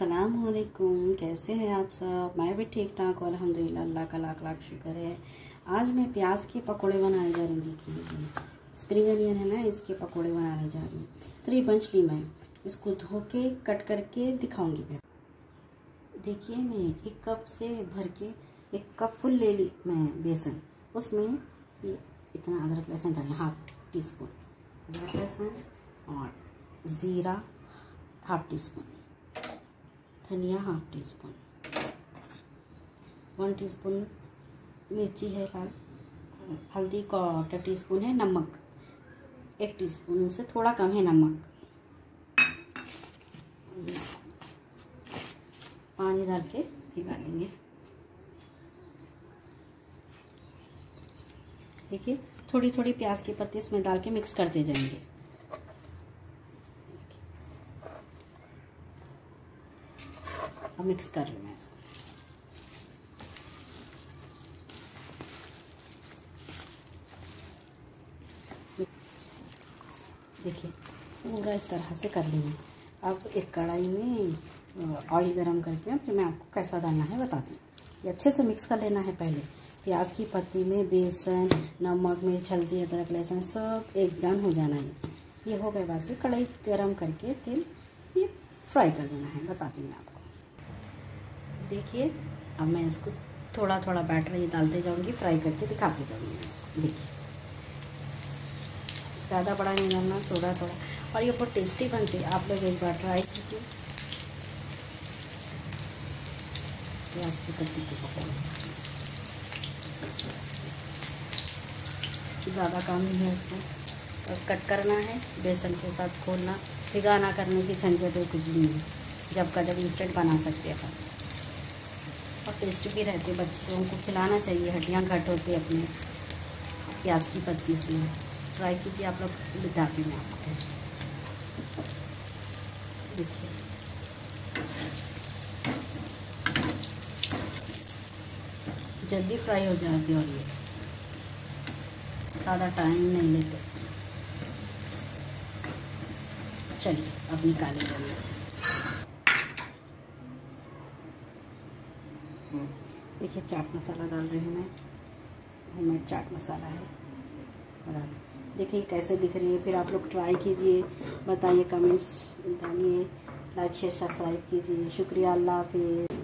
असलकुम कैसे हैं आप सब? मैं भी ठीक ठाक हूँ, अल्हम्दुलिल्लाह, अल्लाह का लाख लाख शुक्र है। आज मैं प्याज के पकोड़े बनाने जा रही हूँ। जी स्प्रिंग अनियन है ना, इसके पकोड़े बनाने जा रही हूँ। थ्री पंच ली मैं। इसको धो के कट करके दिखाऊँगी मैं। देखिए, मैं एक कप से भर के एक कप फुल ले ली मैं बेसन। उसमें ये इतना अदरक लहसुन डालें, हाफ़ टी स्पून अदरक लहसुन और ज़ीरा, हाफ़ टी स्पून धनिया half teaspoon one teaspoon मिर्ची है लाल हल्दी का टी स्पून है, नमक। एक टी स्पून से थोड़ा कम है नमक। पानी डाल के देंगे। देखिए थोड़ी थोड़ी प्याज की पत्ती इसमें डाल के मिक्स करते जाएँगे। अब मिक्स कर लूँ मैं इसको। देखिए, पूरा इस तरह से कर लेंगे। अब एक कढ़ाई में ऑयल गरम करके फिर मैं आपको कैसा डालना है बताती हूँ। ये अच्छे से मिक्स कर लेना है पहले। प्याज की पत्ती में बेसन, नमक, मिर्च, हल्दी, अदरक, लहसुन सब एक जान हो जाना है। ये हो गए वैसे कढ़ाई गरम करके तेल ये फ्राई कर देना है, बताती हूँ आपको। देखिए, अब मैं इसको थोड़ा थोड़ा बैटर ये डालते जाऊँगी फ्राई करके दिखाते जाऊँगी। देखिए। ज़्यादा बड़ा नहीं डालना थोड़ा थोड़ा और ये बहुत टेस्टी बनती है। आप लोग एक बार ट्राई कीजिए। प्याज की ज़्यादा काम नहीं है इसमें। बस कट करना है, बेसन के साथ खोलना। भिगाना करने की झंझट कुछ भी नहीं। जब का जब इंस्टेंट बना सकते हैं और टेस्ट भी रहते बच्चों को खिलाना चाहिए, हड्डियाँ घट होती अपने, प्याज की पत्ती से। ट्राई कीजिए आप लोग बताती मैं आपको देखिए। जल्दी फ्राई हो जाती और ये। ज़्यादा टाइम नहीं लेते। चलिए, अब निकालेंगे इसे देखिए, चाट मसाला डाल रही हूँ मैं। होममेड चाट मसाला है। देखिए, कैसे दिख रही है। फिर आप लोग ट्राई कीजिए। बताइए कमेंट्स डालिए लाइक शेयर सब्सक्राइब कीजिए। शुक्रिया, अल्लाह हाफिज़।